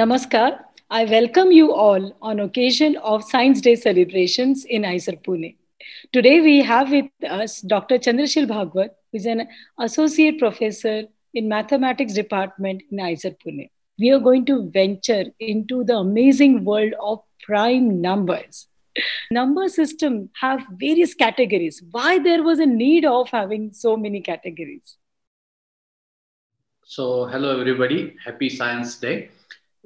Namaskar. I welcome you all on occasion of Science Day celebrations in IISER Pune. Today we have with us Dr. Chandrasheel Bhagwat, who is an associate professor in mathematics department in IISER Pune. We are going to venture into the amazing world of prime numbers. Number system have various categories. Why there was a need of having so many categories? So hello everybody, happy Science Day.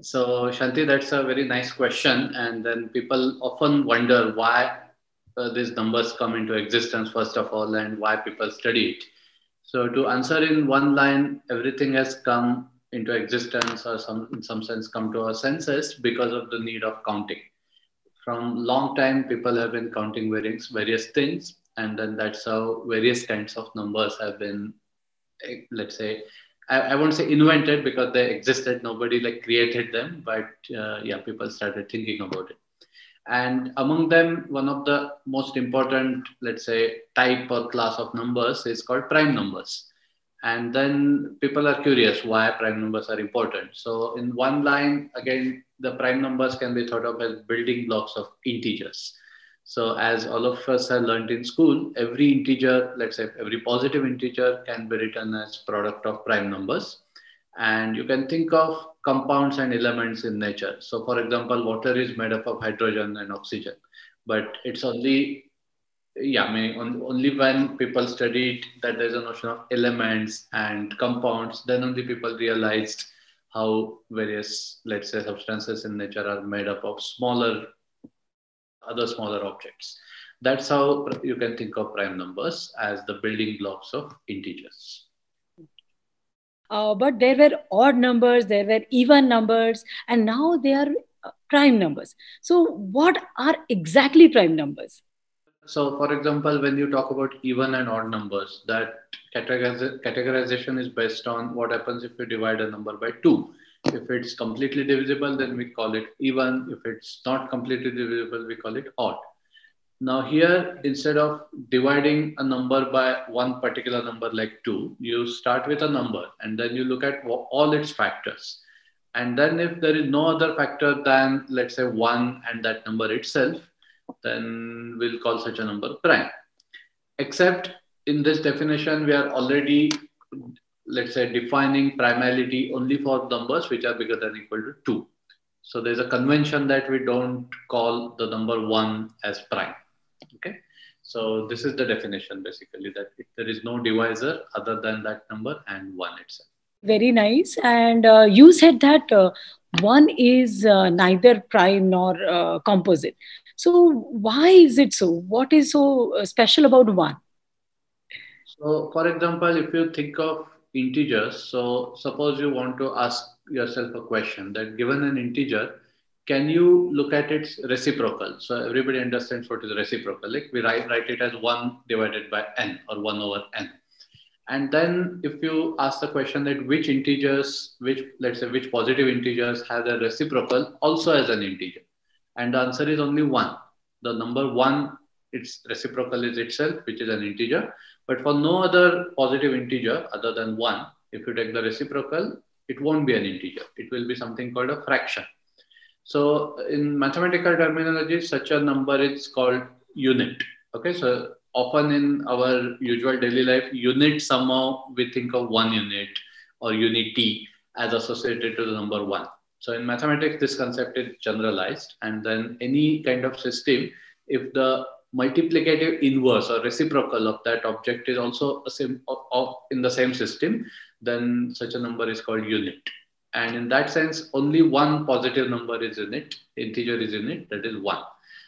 So, Shanti, that's a very nice question. And then people often wonder why uh, these numbers come into existence, first of all, and why people study it. So, to answer in one line, everything has come into existence or some, in some sense come to our senses because of the need of counting. From long time, people have been counting various, various things. And then that's how various kinds of numbers have been, eh, let's say, I, I won't say invented because they existed. Nobody like created them, but uh, yeah, people started thinking about it. And among them, one of the most important, let's say, type or class of numbers is called prime numbers. And then people are curious why prime numbers are important. So in one line, again, the prime numbers can be thought of as building blocks of integers. So as all of us have learned in school, every integer, let's say every positive integer can be written as product of prime numbers. And you can think of compounds and elements in nature. So for example, water is made up of hydrogen and oxygen, but it's only, yeah, I mean, only when people studied that there's a notion of elements and compounds, then only people realized how various, let's say, substances in nature are made up of smaller other smaller objects. That's how you can think of prime numbers as the building blocks of integers. Uh, but there were odd numbers, there were even numbers, and now they are uh, prime numbers. So, what are exactly prime numbers? So, for example, when you talk about even and odd numbers, that categorization is based on what happens if you divide a number by two. If it's completely divisible, then we call it even. If it's not completely divisible, we call it odd. Now here, instead of dividing a number by one particular number like two, you start with a number and then you look at all its factors. And then if there is no other factor than let's say one and that number itself, then we'll call such a number prime. Except in this definition, we are already let's say defining primality only for numbers which are bigger than equal to 2 so there's a convention that we don't call the number 1 as prime okay? So this is the definition basically that there is no divisor other than that number and 1 itself. Very nice. And uh, you said that uh, 1 is uh, neither prime nor uh, composite. So why is it so? What is so uh, special about 1 so for example if you think of integers. So suppose you want to ask yourself a question that given an integer, can you look at its reciprocal? So everybody understands what is reciprocal. Like we write, write it as 1 divided by n or 1 over n. And then if you ask the question that which integers, which let's say which positive integers have a reciprocal also as an integer. And the answer is only 1. The number 1, its reciprocal is itself, which is an integer. But for no other positive integer other than 1, if you take the reciprocal, it won't be an integer. It will be something called a fraction. So in mathematical terminology, such a number is called unit. Okay, so often in our usual daily life, unit somehow we think of one unit or unity as associated to the number one. So in mathematics, this concept is generalized. And then any kind of system, if the multiplicative inverse or reciprocal of that object is also same, of, of, in the same system, then such a number is called unit. And in that sense, only one positive number is unit, integer is unit, that is one.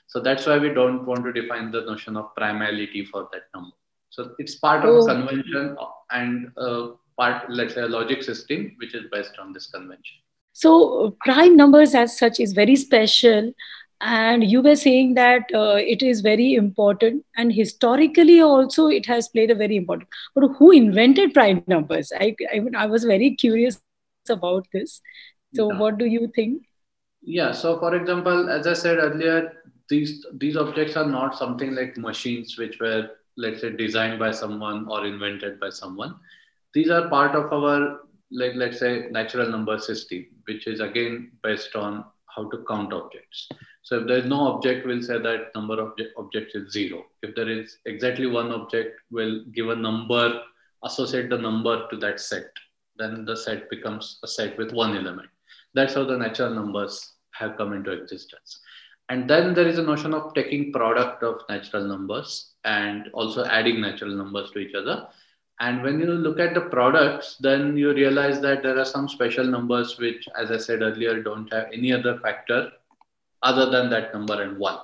So that's why we don't want to define the notion of primality for that number. So it's part of oh. convention and uh, part, let's say, a logic system, which is based on this convention. So prime numbers as such is very special and you were saying that uh, it is very important and historically also it has played a very important but who invented prime numbers i i, I was very curious about this so yeah. what do you think yeah so for example as i said earlier these these objects are not something like machines which were let's say designed by someone or invented by someone these are part of our like let's say natural number system, which is again based on how to count objects. So if there is no object, we'll say that number of objects is zero. If there is exactly one object, we'll give a number, associate the number to that set. Then the set becomes a set with one element. That's how the natural numbers have come into existence. And then there is a notion of taking product of natural numbers and also adding natural numbers to each other. And when you look at the products, then you realize that there are some special numbers which, as I said earlier, don't have any other factor other than that number and one.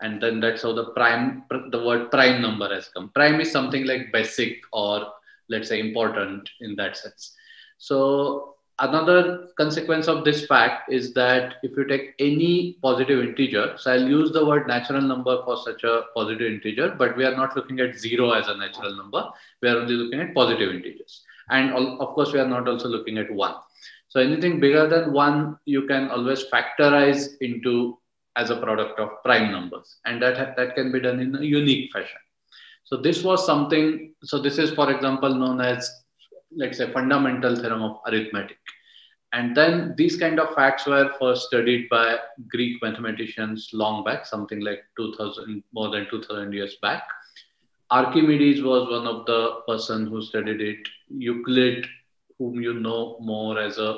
And then that's how the prime, the word prime number has come. Prime is something like basic or let's say important in that sense. So another consequence of this fact is that if you take any positive integer, so I'll use the word natural number for such a positive integer, but we are not looking at zero as a natural number. We are only looking at positive integers. And of course, we are not also looking at one. So anything bigger than one, you can always factorize into as a product of prime numbers. And that, that can be done in a unique fashion. So this was something, so this is, for example, known as let's say fundamental theorem of arithmetic and then these kind of facts were first studied by greek mathematicians long back something like 2000 more than 2000 years back archimedes was one of the person who studied it euclid whom you know more as a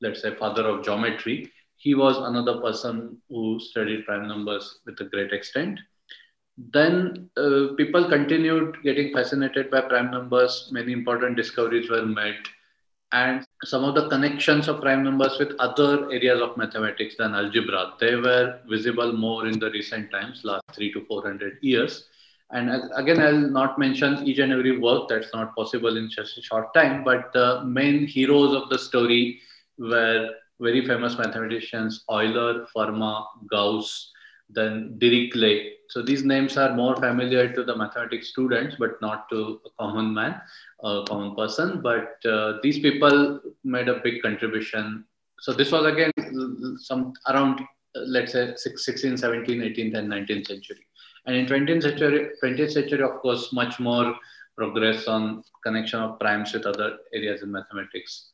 let's say father of geometry he was another person who studied prime numbers with a great extent then uh, people continued getting fascinated by prime numbers. Many important discoveries were made. And some of the connections of prime numbers with other areas of mathematics than algebra, they were visible more in the recent times, last three to 400 years. And again, I'll not mention each and every work, that's not possible in just a short time, but the main heroes of the story were very famous mathematicians, Euler, Fermat, Gauss, then Dirichlet. So these names are more familiar to the mathematics students, but not to a common man, a common person. But uh, these people made a big contribution. So this was again some around, let's say 16, 17, 18th and 19th century. And in 20th century, 20th century, of course, much more progress on connection of primes with other areas in mathematics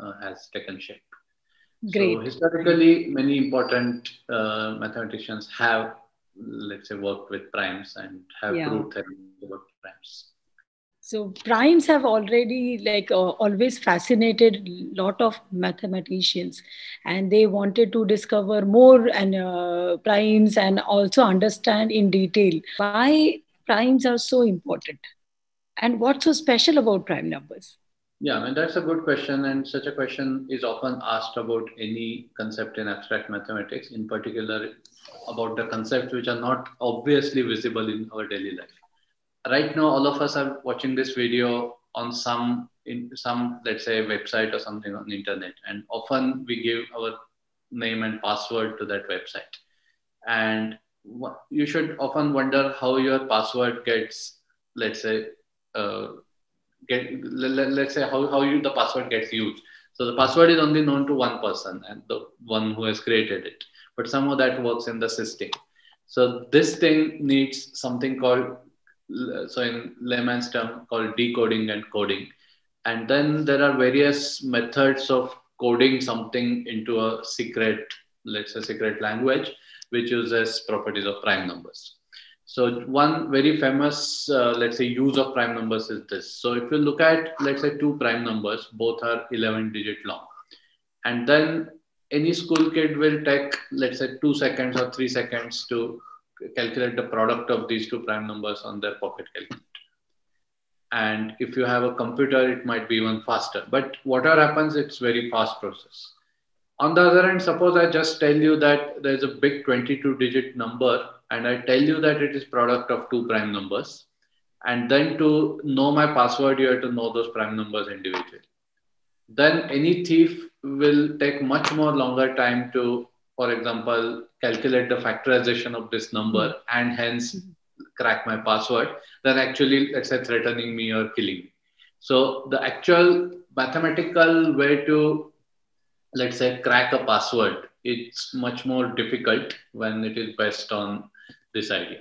uh, has taken shape. Great. So historically, many important uh, mathematicians have, let's say, worked with primes and have yeah. proved their primes. So primes have already like uh, always fascinated lot of mathematicians, and they wanted to discover more and uh, primes and also understand in detail why primes are so important, and what's so special about prime numbers. Yeah, I mean, that's a good question. And such a question is often asked about any concept in abstract mathematics, in particular about the concepts which are not obviously visible in our daily life. Right now, all of us are watching this video on some in some let's say website or something on the internet and often we give our name and password to that website and you should often wonder how your password gets let's say uh, get let's say how, how you, the password gets used. So the password is only known to one person and the one who has created it but somehow that works in the system. So this thing needs something called so in layman's term called decoding and coding. And then there are various methods of coding something into a secret let's say secret language which uses properties of prime numbers so one very famous, uh, let's say, use of prime numbers is this. So if you look at, let's say, two prime numbers, both are 11 digit long. And then any school kid will take, let's say, two seconds or three seconds to calculate the product of these two prime numbers on their pocket calculator. And if you have a computer, it might be even faster. But whatever happens, it's very fast process. On the other hand, suppose I just tell you that there's a big 22 digit number and I tell you that it is product of two prime numbers. And then to know my password, you have to know those prime numbers individually. Then any thief will take much more longer time to, for example, calculate the factorization of this number and hence crack my password than actually, let's say, threatening me or killing me. So the actual mathematical way to, let's say, crack a password, it's much more difficult when it is based on this idea.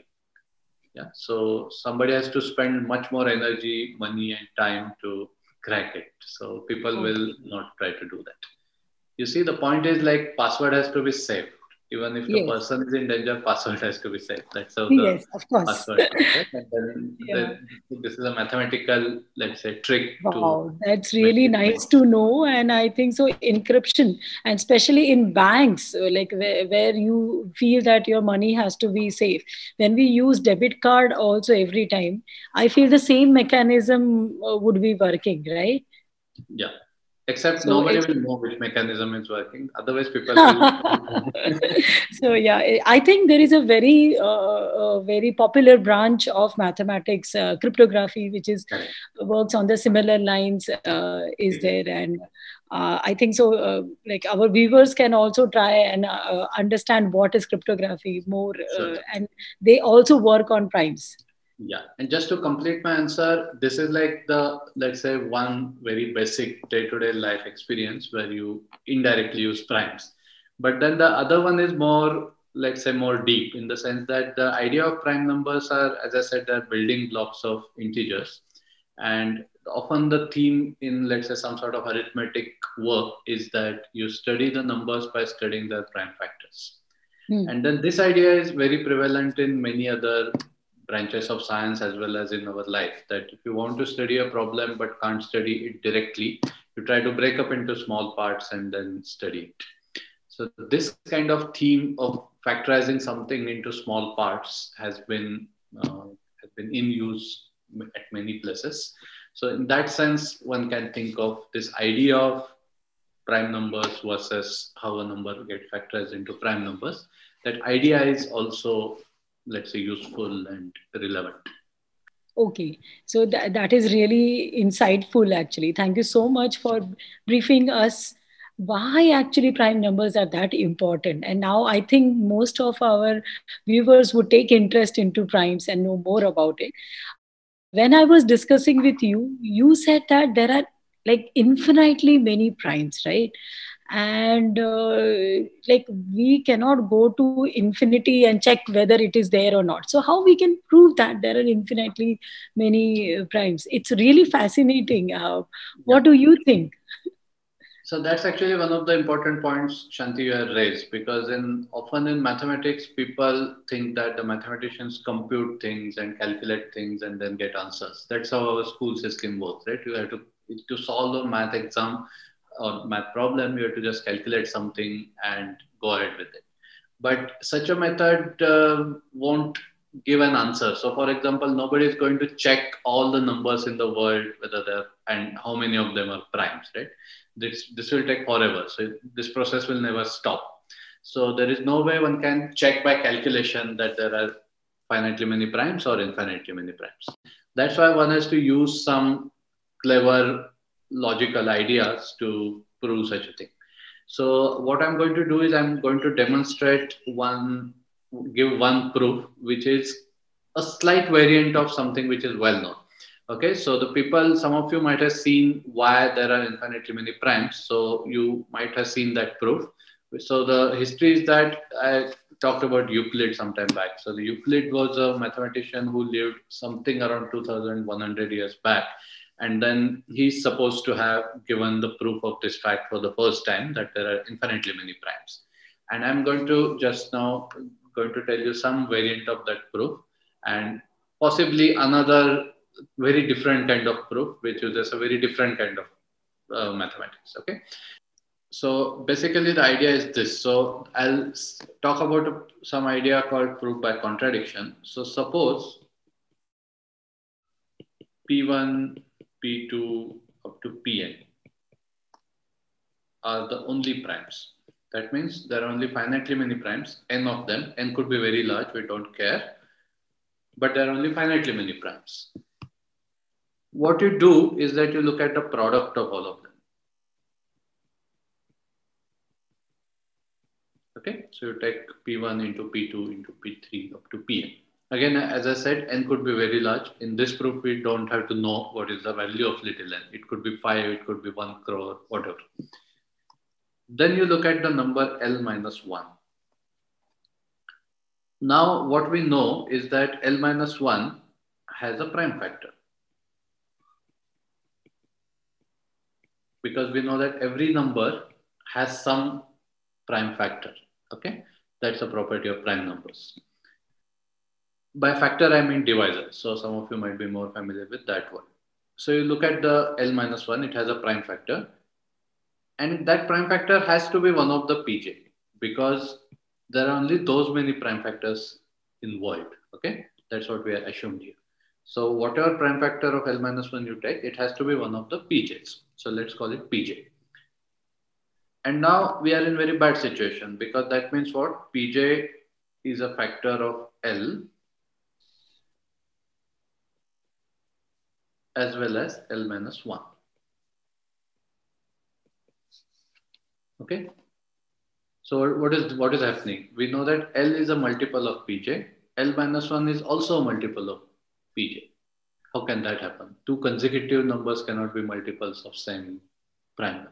Yeah. So somebody has to spend much more energy, money, and time to crack it. So people will not try to do that. You see, the point is like password has to be safe even if the yes. person is in danger, password has to be safe. That's how the yes, of course. password. And then yeah. this is a mathematical, let's say, trick. Wow, that's really nice to know. And I think so, encryption, and especially in banks, uh, like where, where you feel that your money has to be safe. When we use debit card also every time, I feel the same mechanism uh, would be working, right? Yeah except so nobody will know which mechanism is working. Otherwise people so yeah i think there is a very uh, a very popular branch of mathematics uh, cryptography which is works on the similar lines uh, is there. And uh, i think so uh, like our viewers can also try and uh, understand what is cryptography more sure. and they also work on primes yeah, and just to complete my answer, this is like the, let's say, one very basic day to day life experience where you indirectly use primes. But then the other one is more, let's say, more deep in the sense that the idea of prime numbers are, as I said, they're building blocks of integers. And often the theme in, let's say, some sort of arithmetic work is that you study the numbers by studying their prime factors. Hmm. And then this idea is very prevalent in many other branches of science as well as in our life that if you want to study a problem but can't study it directly you try to break up into small parts and then study it. So this kind of theme of factorizing something into small parts has been uh, has been in use at many places. So in that sense one can think of this idea of prime numbers versus how a number get factorized into prime numbers. That idea is also let's say useful and relevant. Okay. So that, that is really insightful actually. Thank you so much for briefing us why actually prime numbers are that important. And now i think most of our viewers would take interest into primes and know more about it. When i was discussing with you you said that there are like infinitely many primes right? And uh, like we cannot go to infinity and check whether it is there or not. So how we can prove that there are infinitely many uh, primes? It's really fascinating. Uh, what do you think? So that's actually one of the important points shanti you have raised because in often in mathematics people think that the mathematicians compute things and calculate things and then get answers. That's how our school system works right? You have to to solve a math exam or math problem, you have to just calculate something and go ahead with it. But such a method uh, won't give an answer. So, for example, nobody is going to check all the numbers in the world, whether they're and how many of them are primes, right? This this will take forever. So this process will never stop. So there is no way one can check by calculation that there are finitely many primes or infinitely many primes. That's why one has to use some clever logical ideas to prove such a thing. So what I'm going to do is I'm going to demonstrate one, give one proof, which is a slight variant of something which is well known. Okay, so the people, some of you might have seen why there are infinitely many primes. So you might have seen that proof. So the history is that I talked about Euclid sometime back. So the Euclid was a mathematician who lived something around 2100 years back and then he's supposed to have given the proof of this fact for the first time that there are infinitely many primes. And I'm going to just now going to tell you some variant of that proof and possibly another very different kind of proof, which uses a very different kind of uh, mathematics. Okay. So basically the idea is this. So I'll talk about some idea called proof by contradiction. So suppose P1 P2 up to Pn are the only primes. That means there are only finitely many primes, n of them. n could be very large, we don't care. But there are only finitely many primes. What you do is that you look at the product of all of them. Okay, so you take P1 into P2 into P3 up to Pn. Again, as I said, n could be very large. In this proof, we don't have to know what is the value of little n. It could be 5, it could be 1 crore, whatever. Then you look at the number L minus 1. Now, what we know is that L minus 1 has a prime factor. because we know that every number has some prime factor. Okay, that's a property of prime numbers. By factor, I mean divisor. So some of you might be more familiar with that word. So you look at the L minus one, it has a prime factor. And that prime factor has to be one of the PJ because there are only those many prime factors involved. Okay, that's what we are assumed here. So whatever prime factor of L minus one you take, it has to be one of the PJs. So let's call it PJ. And now we are in very bad situation because that means what? PJ is a factor of L as well as L minus 1. Okay. So what is what is happening? We know that L is a multiple of Pj. L minus 1 is also a multiple of Pj. How can that happen? Two consecutive numbers cannot be multiples of same prime number.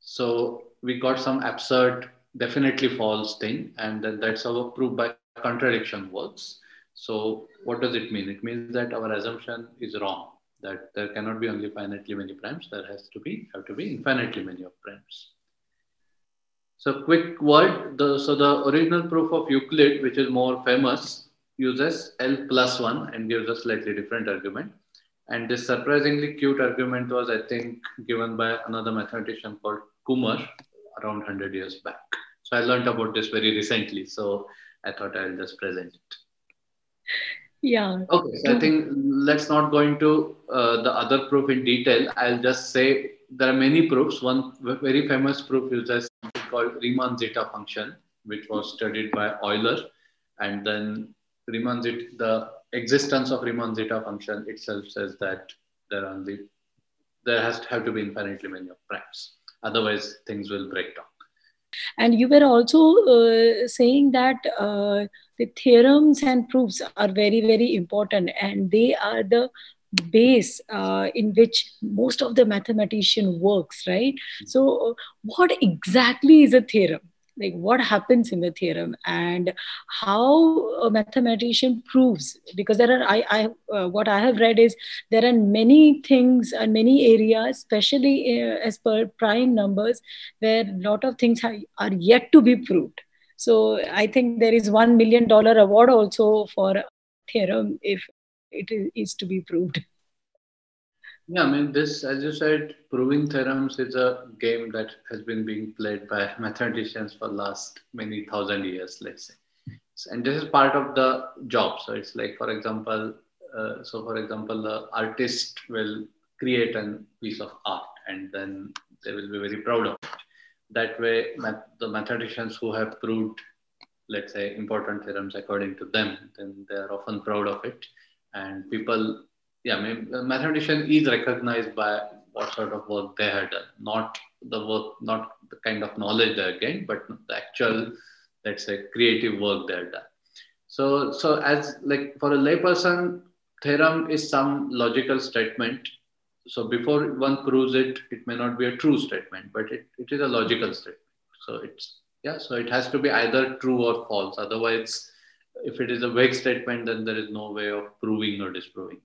So we got some absurd, definitely false thing, and then that's how proof by contradiction works. So what does it mean? It means that our assumption is wrong, that there cannot be only finitely many primes, there has to be, have to be infinitely many of primes. So quick word, the, so the original proof of Euclid, which is more famous, uses L plus one and gives a slightly different argument. And this surprisingly cute argument was, I think, given by another mathematician called Kummer around 100 years back. So I learned about this very recently. So I thought I'll just present it. Yeah. Okay. So I think let's not go into uh, the other proof in detail. I'll just say there are many proofs. One very famous proof uses something called Riemann zeta function, which was studied by Euler. And then Riemann zeta, the existence of Riemann zeta function itself says that there are only there has to have to be infinitely many of primes. Otherwise, things will break down. And you were also uh, saying that uh, the theorems and proofs are very, very important, and they are the base uh, in which most of the mathematician works, right? So, what exactly is a theorem? Like what happens in the theorem and how a mathematician proves? Because there are i, I uh, what i have read is there are many things and many areas especially uh, as per prime numbers where a lot of things have, are yet to be proved. So i think there is 1 million dollar award also for theorem if it is to be proved yeah, I mean, this, as you said, proving theorems is a game that has been being played by mathematicians for the last many thousand years, let's say. And this is part of the job. So it's like, for example, uh, so for example, the artist will create a piece of art and then they will be very proud of it. That way, math- the mathematicians who have proved, let's say, important theorems according to them, then they are often proud of it. And people yeah, I mean, uh, mathematician is recognized by what sort of work they had done, not the work, not the kind of knowledge they gained, but the actual, let's say, creative work they had done. So, so as like for a layperson, theorem is some logical statement. So before one proves it, it may not be a true statement, but it, it is a logical statement. So it's yeah, so it has to be either true or false. Otherwise, if it is a vague statement, then there is no way of proving or disproving.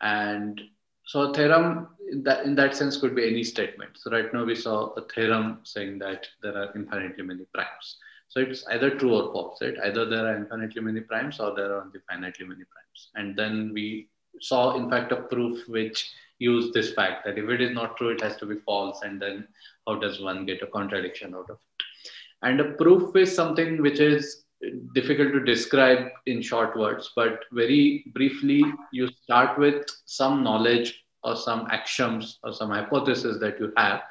And so a theorem in that, in that sense could be any statement. So right now we saw a theorem saying that there are infinitely many primes. So it's either true or false, right? Either there are infinitely many primes or there are only finitely many primes. And then we saw, in fact, a proof which used this fact that if it is not true, it has to be false. And then how does one get a contradiction out of it? And a proof is something which is difficult to describe in short words, but very briefly, you start with some knowledge or some axioms or some hypothesis that you have.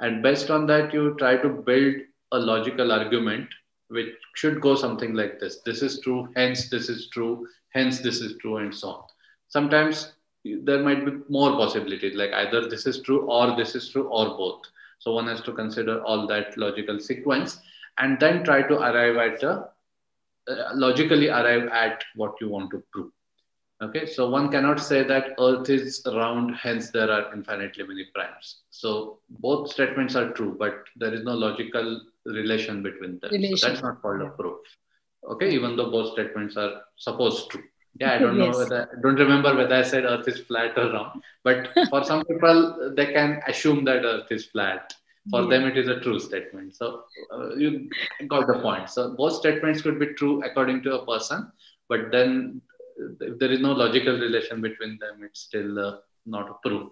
And based on that, you try to build a logical argument which should go something like this this is true, hence this is true, hence this is true, and so on. Sometimes there might be more possibilities, like either this is true or this is true or both. So one has to consider all that logical sequence and then try to arrive at a Uh, logically arrive at what you want to prove. Okay, so one cannot say that Earth is round, hence there are infinitely many primes. So both statements are true, but there is no logical relation between them. Relation. So that's not called a proof. Okay, even though both statements are supposed true. yeah i don't yes. know whether I don't remember whether i said earth is flat or round but for some people they can assume that earth is flat for yeah. them it is a true statement. So uh, you got the point. So both statements could be true according to a person but then if there is no logical relation between them it's still uh, not a proof.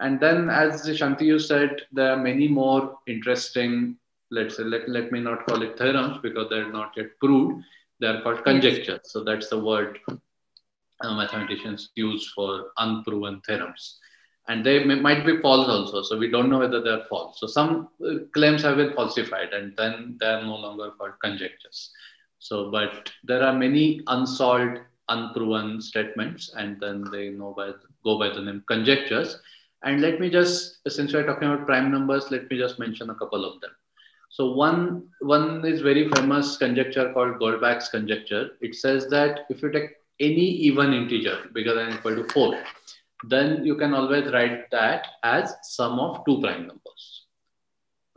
And then as shanti you said there are many more interesting let's say let, let me not call it theorems because they're not yet proved. They are called conjectures. So that's the word uh, mathematicians use for unproven theorems and they may, might be false also so we don't know whether they're false. So some uh, claims have been falsified and then they are no longer called conjectures. So but there are many unsolved unproven statements and then they know by go by the name conjectures. And let me just since we're talking about prime numbers let me just mention a couple of them. So one one is very famous conjecture called goldbach's conjecture. It says that if you take any even integer bigger than equal to 4 then you can always write that as sum of two prime numbers.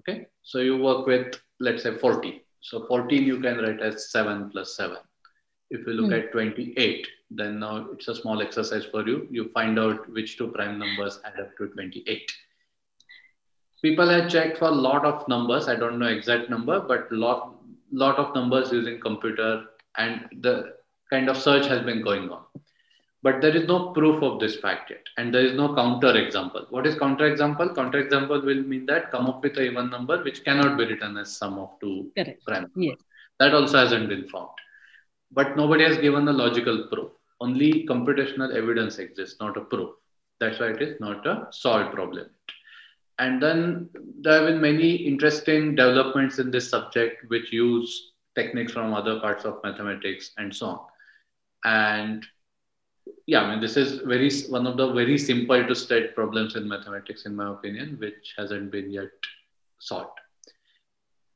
Okay, so you work with, let's say 40. So 14 you can write as 7 plus 7. If you look mm. at 28, then now it's a small exercise for you. You find out which two prime numbers add up to 28. People have checked for a lot of numbers. I don't know exact number, but lot lot of numbers using computer and the kind of search has been going on but there is no proof of this fact yet. And there is no counter example. What is counter example? Counter example will mean that come up with a even number which cannot be written as sum of two Correct. prime numbers. Yes. that also hasn't been found. But nobody has given a logical proof. Only computational evidence exists not a proof. That's why it is not a solved problem and then there have been many interesting developments in this subject which use techniques from other parts of mathematics and so on. And yeah, I mean, this is very one of the very simple to state problems in mathematics, in my opinion, which hasn't been yet solved.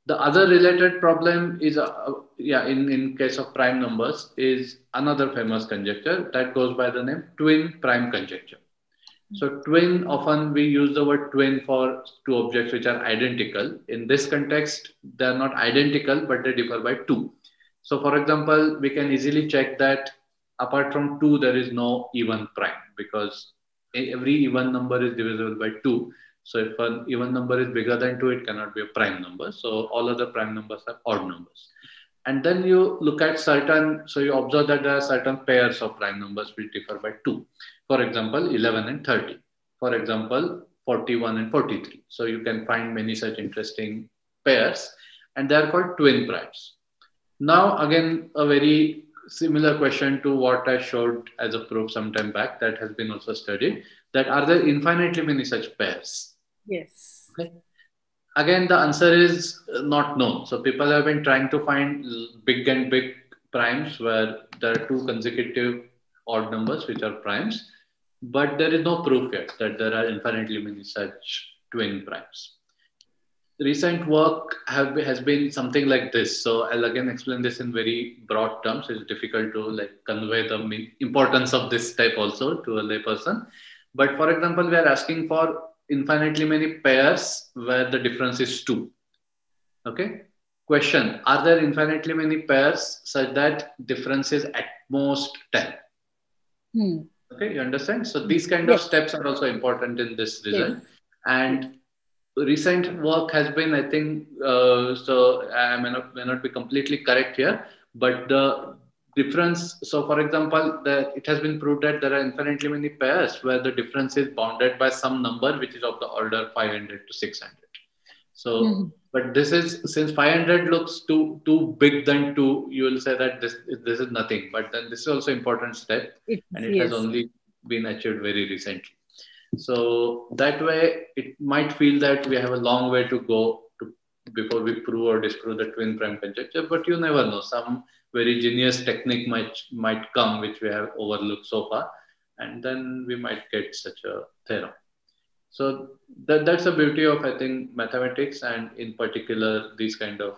The other related problem is, uh, yeah, in, in case of prime numbers, is another famous conjecture that goes by the name twin prime conjecture. So twin, often we use the word twin for two objects which are identical. In this context, they're not identical, but they differ by two. So for example, we can easily check that apart from 2, there is no even prime because every even number is divisible by 2. So if an even number is bigger than 2, it cannot be a prime number. So all other prime numbers are odd numbers. And then you look at certain, so you observe that there are certain pairs of prime numbers which differ by 2. For example, 11 and 30. For example, 41 and 43. So you can find many such interesting pairs and they are called twin primes. Now, again, a very similar question to what I showed as a proof some time back that has been also studied that are there infinitely many such pairs? Yes. Okay. Again, the answer is uh, not known. So people have been trying to find big and big primes where there are two consecutive odd numbers which are primes, but there is no proof yet that there are infinitely many such twin primes recent work have has been something like this. So I'll again explain this in very broad terms. It's difficult to like convey the importance of this type also to a layperson. But for example, we are asking for infinitely many pairs where the difference is two. Okay. Question: Are there infinitely many pairs such that difference is at most ten? Hmm. Okay, you understand? So these kind yes. of steps are also important in this result. Yes. And recent work has been, I think, uh, so I may not, may not be completely correct here, but the difference, so for example, the, it has been proved that there are infinitely many pairs where the difference is bounded by some number which is of the order 500 to 600. So, mm-hmm. but this is since 500 looks too too big than two, you will say that this this is nothing. But then this is also important step, and it yes. has only been achieved very recently. So that way, it might feel that we have a long way to go to, before we prove or disprove the twin prime conjecture. But you never know. Some very genius technique might might come, which we have overlooked so far, and then we might get such a theorem. So that, that's the beauty of I think mathematics, and in particular these kind of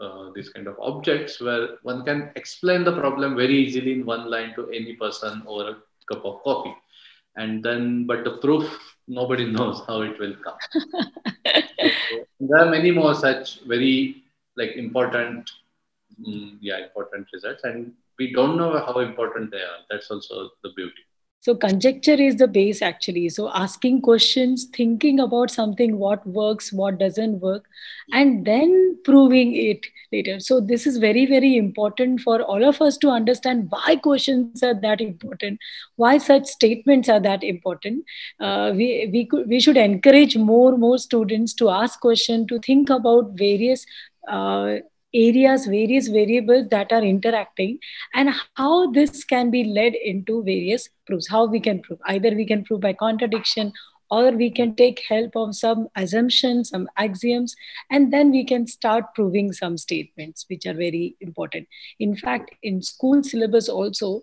uh, these kind of objects where one can explain the problem very easily in one line to any person over a cup of coffee and then but the proof nobody knows how it will come so, there are many more such very like important mm, yeah important results and we don't know how important they are. That's also the beauty. So conjecture is the base actually. So asking questions, thinking about something, what works, what doesn't work, and then proving it later. So this is very, very important for all of us to understand why questions are that important, why such statements are that important. Uh, we, we, could, we should encourage more, more students to ask questions, to think about various uh, areas, various variables that are interacting, and how this can be led into various proofs. How we can prove either we can prove by contradiction or we can take help of some assumptions, some axioms, and then we can start proving some statements which are very important. In fact, in school syllabus also,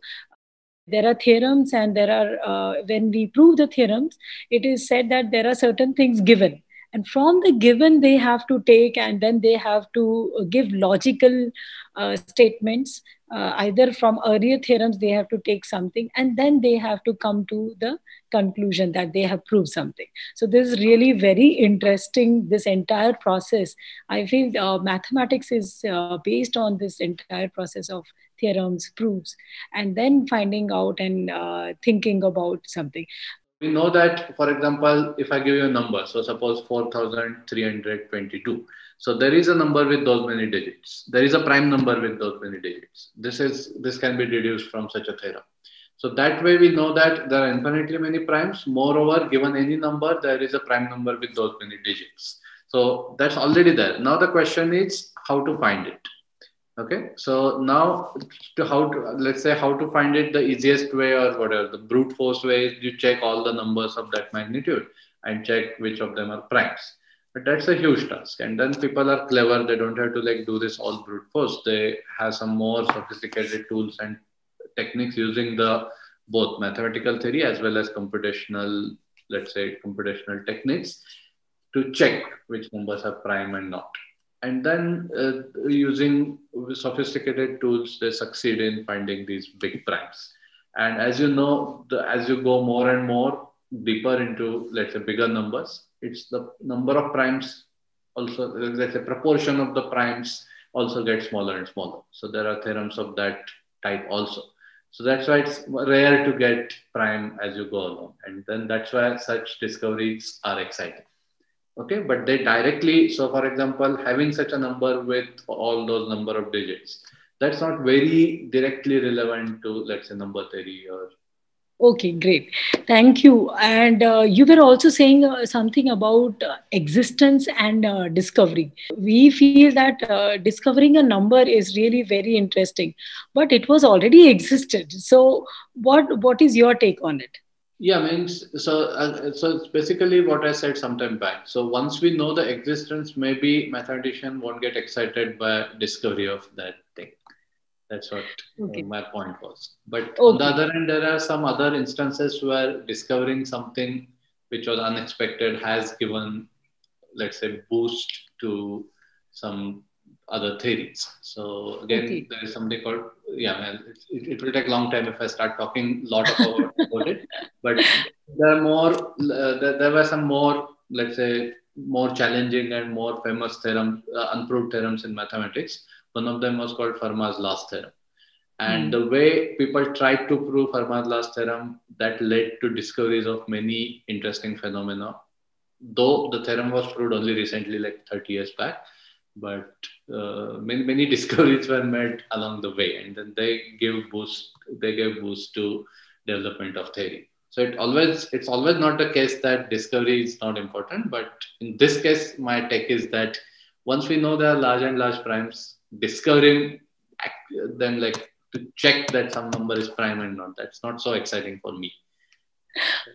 there are theorems and there are uh, when we prove the theorems it is said that there are certain things given and from the given they have to take and then they have to give logical uh, statements uh, either from earlier theorems they have to take something and then they have to come to the conclusion that they have proved something. So this is really very interesting this entire process. I feel uh, mathematics is uh, based on this entire process of theorems proofs and then finding out and uh, thinking about something we know that, for example, if I give you a number, so suppose 4,322. So there is a number with those many digits. There is a prime number with those many digits. This is this can be deduced from such a theorem. So that way we know that there are infinitely many primes. Moreover, given any number, there is a prime number with those many digits. So that's already there. Now the question is how to find it okay so now to how to let's say how to find it the easiest way or whatever the brute force way is you check all the numbers of that magnitude and check which of them are primes. But that's a huge task. And then people are clever. They don't have to like do this all brute force. They have some more sophisticated tools and techniques using the both mathematical theory as well as computational let's say computational techniques to check which numbers are prime and not and then uh, using sophisticated tools they succeed in finding these big primes and as you know the, as you go more and more deeper into let's say bigger numbers it's the number of primes also let's say proportion of the primes also gets smaller and smaller. So there are theorems of that type also. So that's why it's rare to get prime as you go along. And then that's why such discoveries are exciting okay but they directly so for example having such a number with all those number of digits that's not very directly relevant to let's say number theory or. Okay great. Thank you. And uh, you were also saying uh, something about uh, existence and uh, discovery. We feel that uh, discovering a number is really very interesting but it was already existed. So what what is your take on it yeah, means so. Uh, so it's basically what I said sometime back. So once we know the existence, maybe mathematician won't get excited by discovery of that thing. That's what okay. uh, my point was. But okay. on the other hand, there are some other instances where discovering something which was unexpected has given, let's say, boost to some other theories. So again, okay. there is something called yeah. It, it, will take a long time if I start talking a lot about, about it. But there are more. Uh, there, there, were some more, let's say, more challenging and more famous theorems, uh, unproved theorems in mathematics. One of them was called Fermat's last theorem. And mm. the way people tried to prove Fermat's last theorem, that led to discoveries of many interesting phenomena. Though the theorem was proved only recently, like 30 years back, but uh, many many discoveries were made along the way and then they give boost they gave boost to development of theory. So it always it's always not the case that discovery is not important but in this case my take is that once we know there are large and large primes discovering then like to check that some number is prime and not that's not so exciting for me.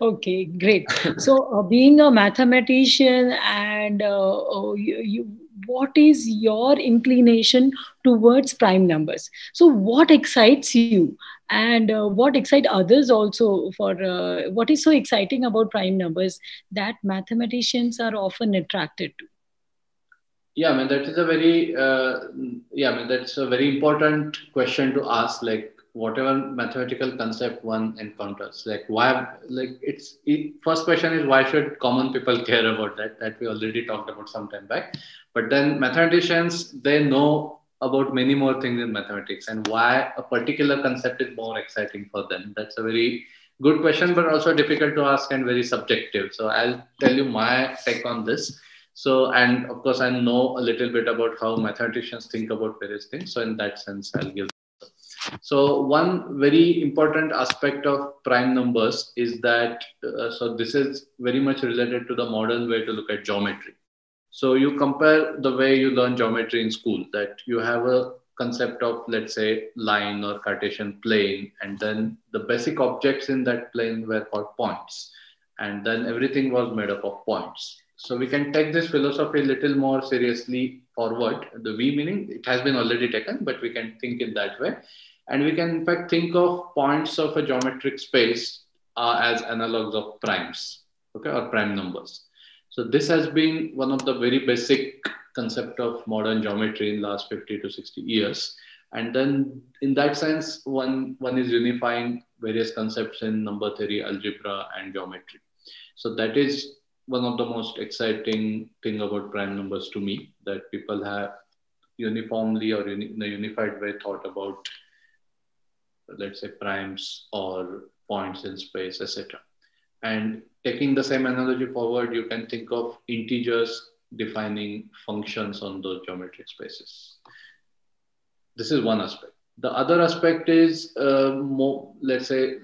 Okay great. So uh, being a mathematician and uh, oh, you, you what is your inclination towards prime numbers? So what excites you? And uh, what excites others also for uh, what is so exciting about prime numbers that mathematicians are often attracted to? Yeah i mean that is a very uh, yeah mean that's a very important question to ask like whatever mathematical concept one encounters like why like it's it, first question is why should common people care about that that we already talked about some time back but then mathematicians they know about many more things in mathematics and why a particular concept is more exciting for them. That's a very good question, but also difficult to ask and very subjective. So I'll tell you my take on this. So, and of course, I know a little bit about how mathematicians think about various things. So, in that sense, I'll give. So, one very important aspect of prime numbers is that, uh, so this is very much related to the modern way to look at geometry. So, you compare the way you learn geometry in school, that you have a concept of, let's say, line or Cartesian plane, and then the basic objects in that plane were called points. And then everything was made up of points so we can take this philosophy a little more seriously forward. The V meaning it has been already taken, but we can think in that way. And we can in fact think of points of a geometric space uh, as analogs of primes, okay, or prime numbers. So this has been one of the very basic concept of modern geometry in last 50 to 60 years. And then in that sense, one, one is unifying various concepts in number theory, algebra, and geometry. So that is one of the most exciting thing about prime numbers to me that people have uniformly or in a unified way thought about let's say primes or points in space etc and taking the same analogy forward you can think of integers defining functions on those geometric spaces this is one aspect the other aspect is uh, more let's say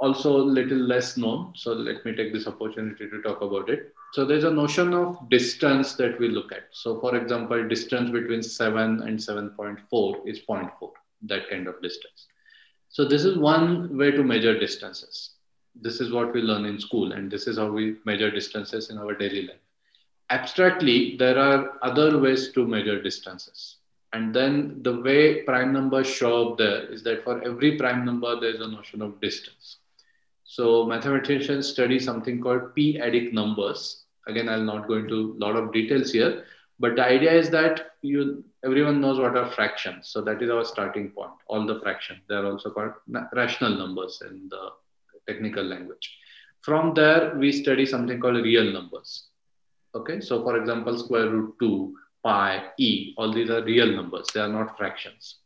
also a little less known. So let me take this opportunity to talk about it. So there's a notion of distance that we look at. So for example, distance between 7 and 7.4 is 0.4, that kind of distance. So this is one way to measure distances. This is what we learn in school, and this is how we measure distances in our daily life. Abstractly, there are other ways to measure distances. And then the way prime numbers show up there is that for every prime number, there's a notion of distance. So mathematicians study something called p-adic numbers. Again, I'll not go into a lot of details here, but the idea is that you everyone knows what are fractions. So that is our starting point. All the fractions. They are also called rational numbers in the technical language. From there, we study something called real numbers. Okay, so for example, square root 2, pi, e, all these are real numbers. They are not fractions.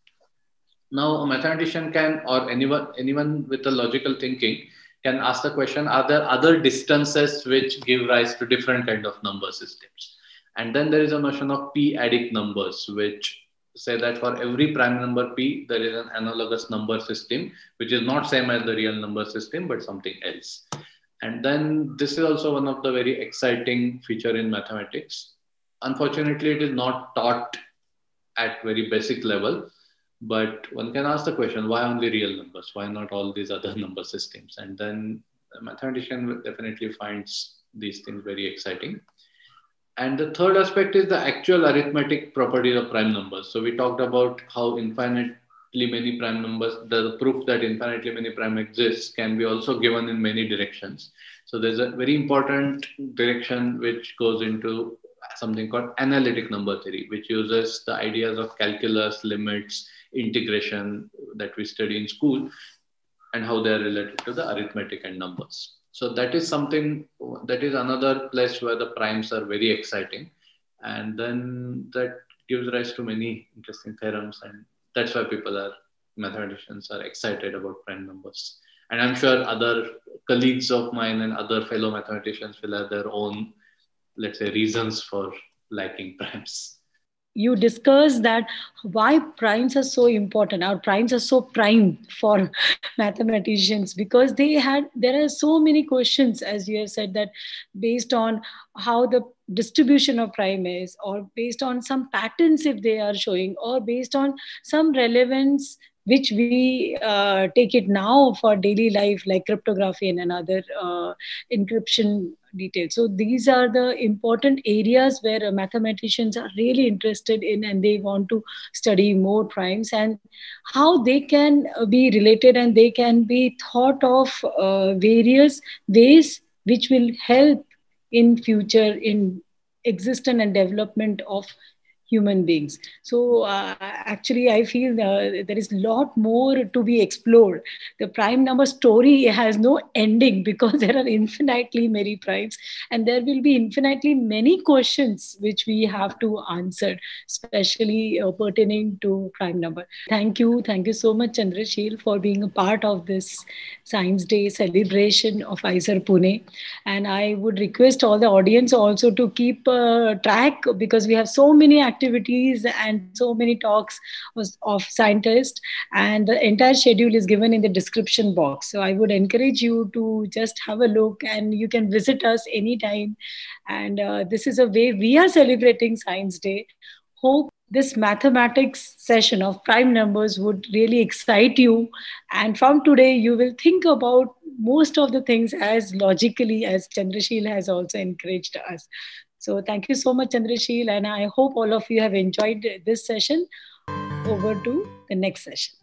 Now, a mathematician can, or anyone, anyone with a logical thinking, can ask the question are there other distances which give rise to different kind of number systems and then there is a notion of p-adic numbers which say that for every prime number p there is an analogous number system which is not same as the real number system but something else and then this is also one of the very exciting feature in mathematics unfortunately it is not taught at very basic level but one can ask the question, why only real numbers? Why not all these other number systems? And then a mathematician definitely finds these things very exciting. And the third aspect is the actual arithmetic properties of prime numbers. So we talked about how infinitely many prime numbers, the proof that infinitely many prime exists can be also given in many directions. So there's a very important direction which goes into something called analytic number theory, which uses the ideas of calculus, limits, integration that we study in school and how they are related to the arithmetic and numbers. So that is something that is another place where the primes are very exciting. And then that gives rise to many interesting theorems. And that's why people are, mathematicians are excited about prime numbers. And I'm sure other colleagues of mine and other fellow mathematicians will have their own, let's say, reasons for liking primes you discussed that why primes are so important our primes are so prime for mathematicians because they had there are so many questions as you have said that based on how the distribution of prime is or based on some patterns if they are showing or based on some relevance which we uh, take it now for daily life like cryptography and another uh, encryption So these are the important areas where mathematicians are really interested in and they want to study more primes and how they can uh, be related and they can be thought of uh, various ways which will help in future in existence and development of human beings. So uh, actually, I feel uh, there is a lot more to be explored. The prime number story has no ending because there are infinitely many primes, and there will be infinitely many questions which we have to answer, especially uh, pertaining to prime number. Thank you, thank you so much, Chandrasheel, for being a part of this Science Day celebration of IISER Pune. And I would request all the audience also to keep uh, track because we have so many activities and so many talks of scientists, and the entire schedule is given in the description box. So I would encourage you to just have a look, and you can visit us anytime. And uh, this is a way we are celebrating Science Day. Hope this mathematics session of prime numbers would really excite you. And from today, you will think about most of the things as logically as Chandrasheel has also encouraged us. So thank you so much, Chandrasheel. And I hope all of you have enjoyed this session. Over to the next session.